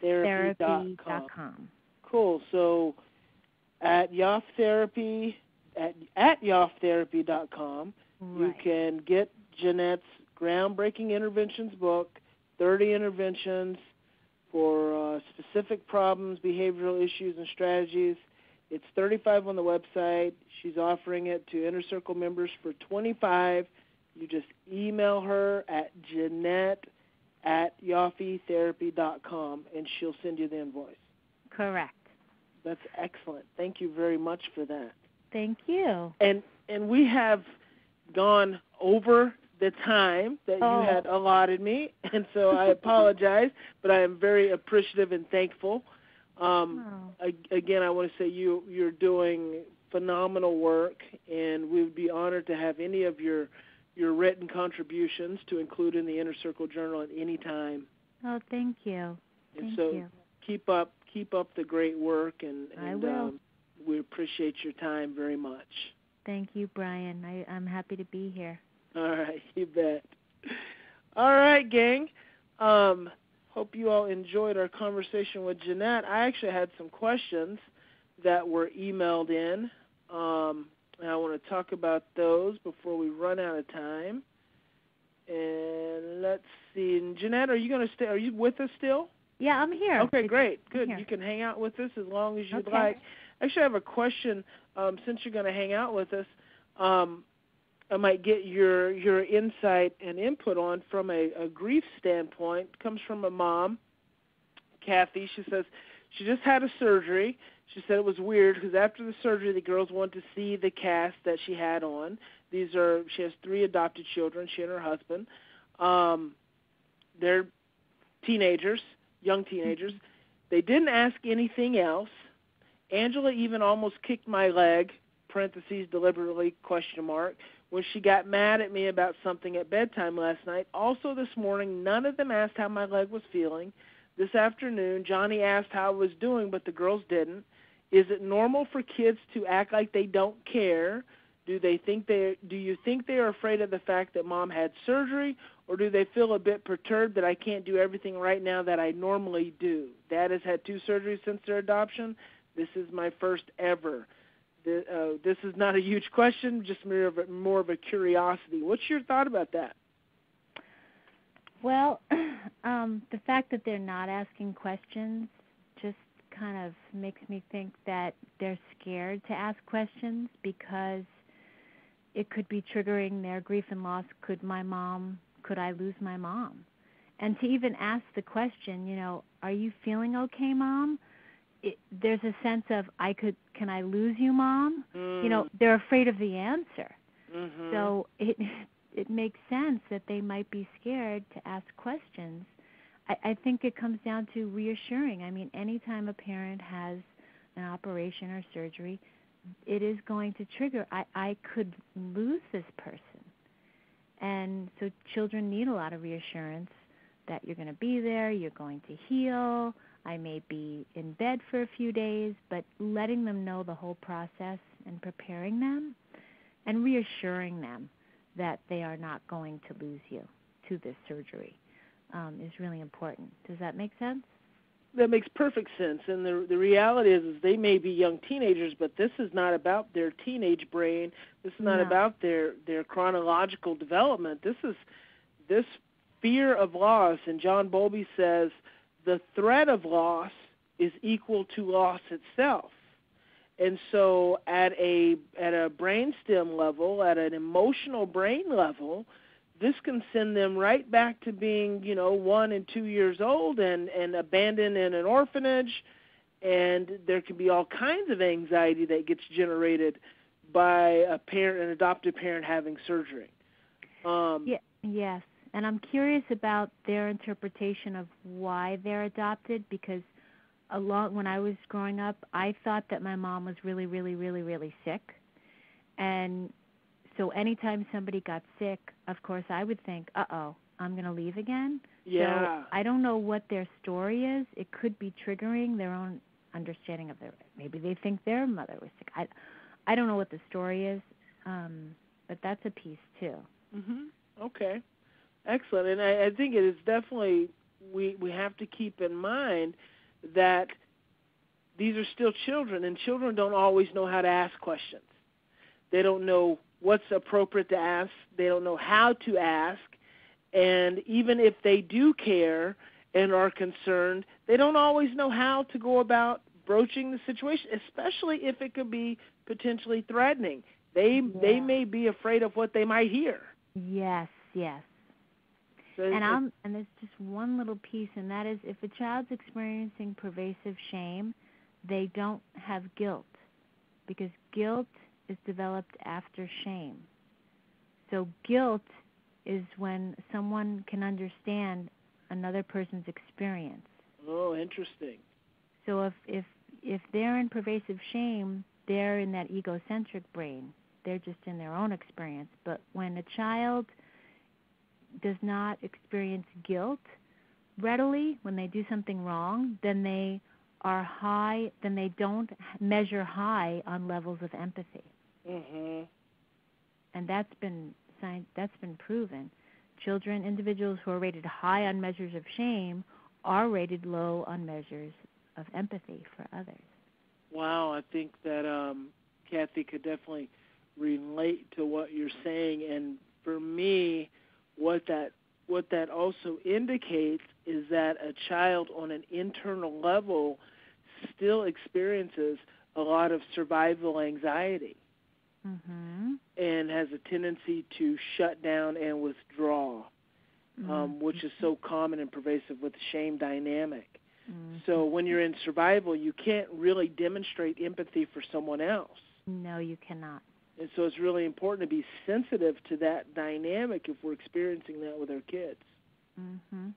therapy. Therapy.com. Cool. So at Yoffe Therapy at at yoffetherapy.com, you can get Jeanette's groundbreaking interventions book, 30 interventions for uh, specific problems, behavioral issues, and strategies. It's 35 on the website. She's offering it to Inner Circle members for 25. You just email her at Jeanette at yoffetherapy.com and she'll send you the invoice. Correct. That's excellent. Thank you very much for that. Thank you. And and we have gone over the time that Oh. you had allotted me, and so I apologize, but I am very appreciative and thankful. Um, Oh. again, I want to say you you're doing phenomenal work, and we would be honored to have any of your your written contributions to include in the Inner Circle Journal at any time. Oh, thank you. And Thank so you. keep up keep up the great work, and, I will. Um, we appreciate your time very much. Thank you, Bryan. I, I'm happy to be here. All right, you bet. All right, gang. Um, hope you all enjoyed our conversation with Jeanette. I actually had some questions that were emailed in, um, and I want to talk about those before we run out of time. And let's see, and Jeanette, are you going to stay? Are you with us still? Yeah, I'm here. Okay, great, good. You can hang out with us as long as you'd Okay. like. Actually, I have a question. Um, since you're going to hang out with us, um, I might get your your insight and input on from a, a grief standpoint. It comes from a mom, Kathy. She says she just had a surgery. She said it was weird because after the surgery, the girls wanted to see the cast that she had on. These are she has three adopted children. She and her husband. Um, they're teenagers, young teenagers. They didn't ask anything else. Angela even almost kicked my leg, parentheses deliberately question mark, when she got mad at me about something at bedtime last night. Also this morning, none of them asked how my leg was feeling. This afternoon, Johnny asked how I was doing, but the girls didn't. Is it normal for kids to act like they don't care? Do they think they do you think they are afraid of the fact that mom had surgery or do they feel a bit perturbed that I can't do everything right now that I normally do? Dad has had two surgeries since their adoption. This is my first ever. The, uh, this is not a huge question, just more of a, more of a curiosity. What's your thought about that? Well, um, the fact that they're not asking questions kind of makes me think that they're scared to ask questions because it could be triggering their grief and loss. Could my mom, could I lose my mom? And to even ask the question, you know, are you feeling okay, mom? It, there's a sense of I could, can I lose you, mom? You know, they're afraid of the answer. mm-hmm. So it it makes sense that they might be scared to ask questions. I, I think it comes down to reassuring. I mean, anytime a parent has an operation or surgery, it is going to trigger I, I could lose this person. And so children need a lot of reassurance that you're going to be there, you're going to heal. I may be in bed for a few days, but letting them know the whole process and preparing them and reassuring them that they are not going to lose you to this surgery um, is really important. Does that make sense? that makes perfect sense. And the the reality is, is they may be young teenagers, but this is not about their teenage brain. This is not No. about their their chronological development. This is this fear of loss. And John Bowlby says the threat of loss is equal to loss itself. And so, at a at a brainstem level, at an emotional brain level, this can send them right back to being, you know, one and two years old and and abandoned in an orphanage, and there can be all kinds of anxiety that gets generated by a parent, an adoptive parent, having surgery. Um, Yeah, yes. And I'm curious about their interpretation of why they're adopted because a along when I was growing up, I thought that my mom was really really really really sick. And so anytime somebody got sick, of course I would think, "Uh-oh, I'm going to leave again." yeah. So I don't know what their story is. It could be triggering their own understanding of their maybe they think their mother was sick. I I don't know what the story is. Um but that's a piece too. hmm Okay, excellent. And I, I think it is definitely we we have to keep in mind that these are still children, and children don't always know how to ask questions. They don't know what's appropriate to ask. They don't know how to ask, and even if they do care and are concerned, they don't always know how to go about broaching the situation, especially if it could be potentially threatening. They they may be afraid of what they might hear. Yes, yes. So And I'm and there's just one little piece and that is if a child's experiencing pervasive shame, they don't have guilt because guilt is developed after shame. So guilt is when someone can understand another person's experience. Oh, interesting. So if if if they're in pervasive shame, they're in that egocentric brain. They're just in their own experience. But when a child does not experience guilt readily when they do something wrong, then they are high, then they don't measure high on levels of empathy. Mhm. And that's been sci- that's been proven. Children, individuals who are rated high on measures of shame are rated low on measures of empathy for others. Wow, I think that um Kathy could definitely relate to what you're saying and for me what that what that also indicates is that a child on an internal level still experiences a lot of survival anxiety Mhm. and has a tendency to shut down and withdraw, um, which is so common and pervasive with the shame dynamic. Mhm. So when you're in survival, you can't really demonstrate empathy for someone else. No, you cannot. And so it's really important to be sensitive to that dynamic if we're experiencing that with our kids. Mhm.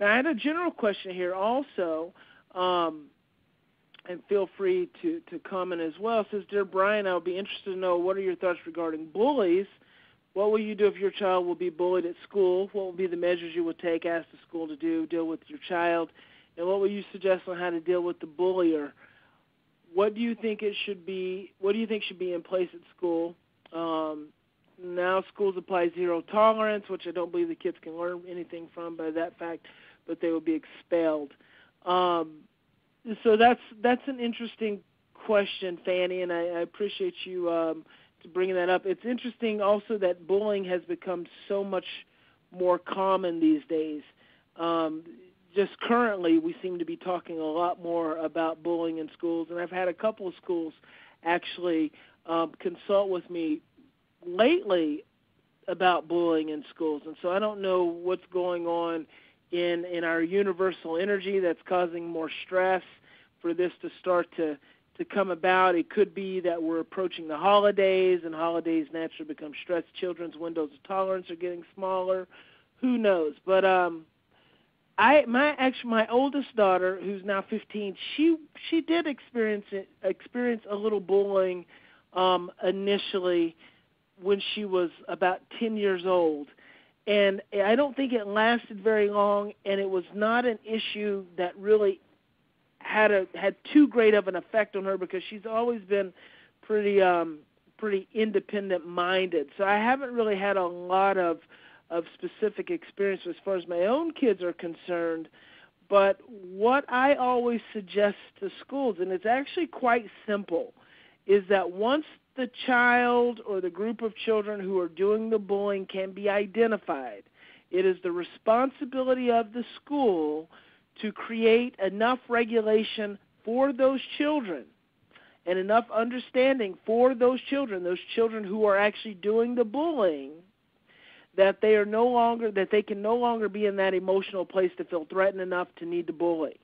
Now, I had a general question here also, um, and feel free to, to comment as well. Says, Dear Bryan, I would be interested to know what are your thoughts regarding bullies? What will you do if your child will be bullied at school? What will be the measures you will take, ask the school to do, deal with your child? And what will you suggest on how to deal with the bullier? What do you think it should be? What do you think should be in place at school? Um, now schools apply zero tolerance, which I don't believe the kids can learn anything from by that fact, but they will be expelled. Um, so that's that's an interesting question, Fanny, and I, I appreciate you um, bringing that up. It's interesting also that bullying has become so much more common these days. Um, just currently, we seem to be talking a lot more about bullying in schools, and I've had a couple of schools actually um, consult with me lately about bullying in schools, and so I don't know what's going on in in our universal energy that's causing more stress for this to start to to come about. It could be that we're approaching the holidays, and holidays naturally become stressed. Children's windows of tolerance are getting smaller. Who knows? But um, I my actually my oldest daughter, who's now 15, she she did experience it, experience a little bullying um, initially when she was about 10 years old. And I don't think it lasted very long, and it was not an issue that really had a had too great of an effect on her because she's always been pretty um pretty independent minded. So I haven't really had a lot of of specific experience as far as my own kids are concerned. But what I always suggest to schools, and it's actually quite simple, is that once the child or the group of children who are doing the bullying can be identified, it is the responsibility of the school to create enough regulation for those children and enough understanding for those children, those children who are actually doing the bullying, that they are no longer that they can no longer be in that emotional place to feel threatened enough to need to bully.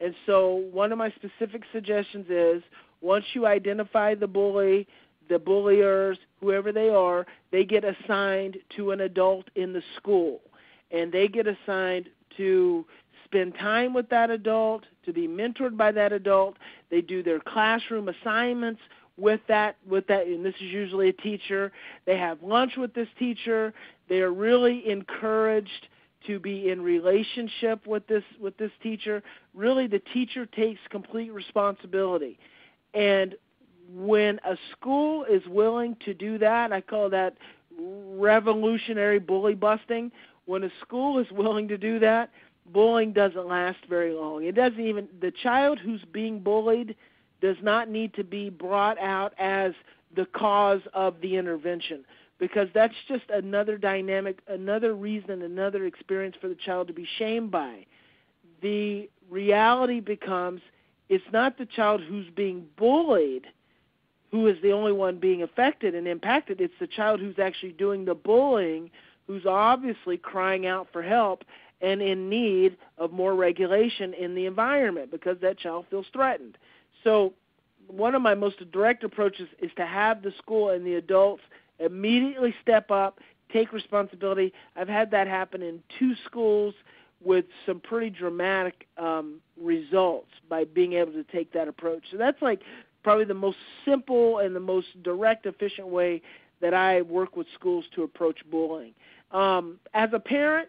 And so one of my specific suggestions is once you identify the bully, the bulliers, whoever they are, they get assigned to an adult in the school. And they get assigned to spend time with that adult, to be mentored by that adult. They do their classroom assignments with that with that and this is usually a teacher. They have lunch with this teacher. They are really encouraged to be in relationship with this with this teacher. Really the teacher takes complete responsibility. And when a school is willing to do that, I call that revolutionary bully busting. When a school is willing to do that, bullying doesn't last very long. It doesn't even the child who's being bullied does not need to be brought out as the cause of the intervention because that's just another dynamic, another reason, another experience for the child to be shamed by. The reality becomes it's not the child who's being bullied who is the only one being affected and impacted. It's the child who's actually doing the bullying who's obviously crying out for help and in need of more regulation in the environment because that child feels threatened. So, one of my most direct approaches is to have the school and the adults immediately step up, take responsibility. I've had that happen in two schools with some pretty dramatic um, results by being able to take that approach. So that's like probably the most simple and the most direct, efficient way that I work with schools to approach bullying. Um, as a parent,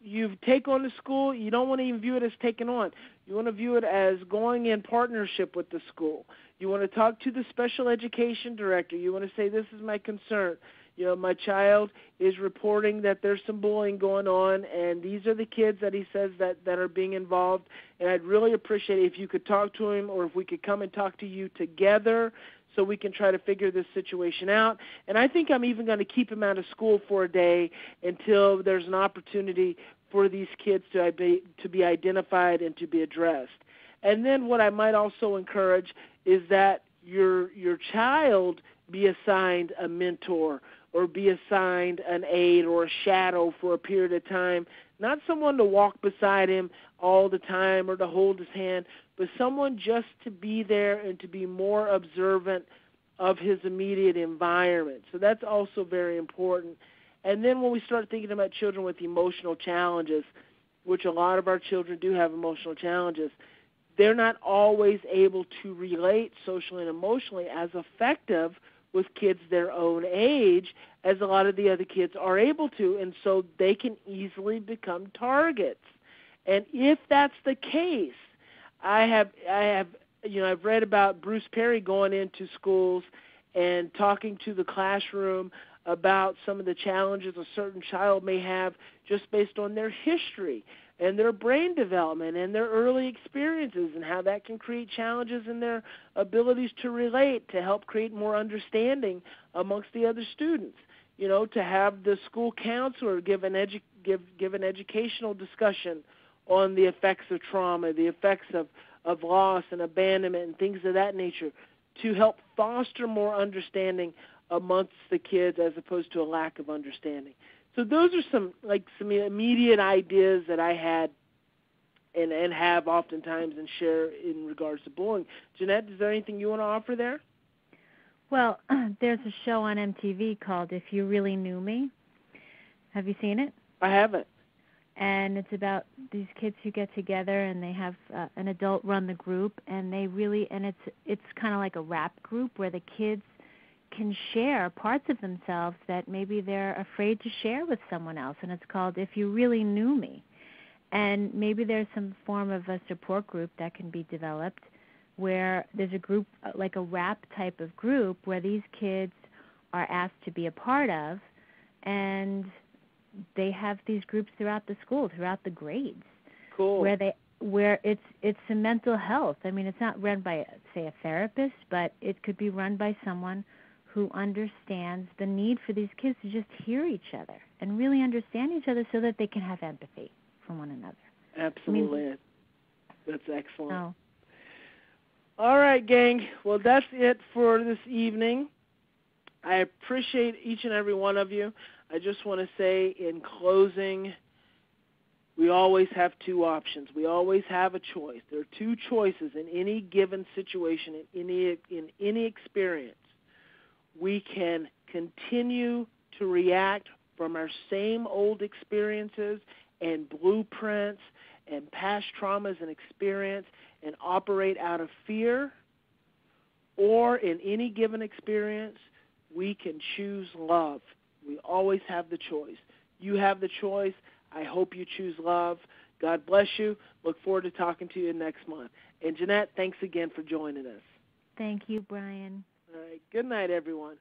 you take on the school, you don't want to even view it as taking on. You want to view it as going in partnership with the school. You want to talk to the special education director. You want to say, This is my concern. You know, my child is reporting that there's some bullying going on, and these are the kids that he says that, that are being involved. And I'd really appreciate it if you could talk to him or if we could come and talk to you together so we can try to figure this situation out. And I think I'm even going to keep him out of school for a day until there's an opportunity for these kids to be to be identified and to be addressed. And then what I might also encourage is that your your child be assigned a mentor or be assigned an aide or a shadow for a period of time, not someone to walk beside him all the time or to hold his hand, but someone just to be there and to be more observant of his immediate environment. So that's also very important. And then when we start thinking about children with emotional challenges, which a lot of our children do have emotional challenges, they're not always able to relate socially and emotionally as effective with kids their own age as a lot of the other kids are able to and so they can easily become targets. And if that's the case i have i have you know i've read about bruce perry going into schools and talking to the classroom about some of the challenges a certain child may have just based on their history and their brain development and their early experiences and how that can create challenges in their abilities to relate to help create more understanding amongst the other students you know to have the school counselor give an edu- give give an educational discussion on the effects of trauma the effects of of loss and abandonment and things of that nature to help foster more understanding amongst the kids as opposed to a lack of understanding. So those are some like some immediate ideas that I had and and have oftentimes and share in regards to bullying. Jeanette, is there anything you want to offer there? Well, there's a show on MTV called If You Really Knew Me. Have you seen it? I haven't. And it's about these kids who get together and they have uh, an adult run the group and they really and it's it's kind of like a rap group where the kids can share parts of themselves that maybe they're afraid to share with someone else and it's called if you really knew me. And maybe there's some form of a support group that can be developed where there's a group uh, like a rap type of group where these kids are asked to be a part of and they have these groups throughout the school throughout the grades. Cool. Where they where it's it's a mental health. I mean, it's not run by say a therapist, but it could be run by someone who understands the need for these kids to just hear each other and really understand each other so that they can have empathy for one another. Absolutely. I mean, that's excellent. Oh. All right, gang. Well, that's it for this evening. I appreciate each and every one of you. I just want to say in closing, we always have two options. We always have a choice. There are two choices in any given situation, in any in any experience. We can continue to react from our same old experiences and blueprints and past traumas and experience and operate out of fear, or in any given experience, we can choose love. We always have the choice. You have the choice. I hope you choose love. God bless you. Look forward to talking to you next month. And Jeanette, thanks again for joining us. Thank you, Bryan. All right. Good night, everyone.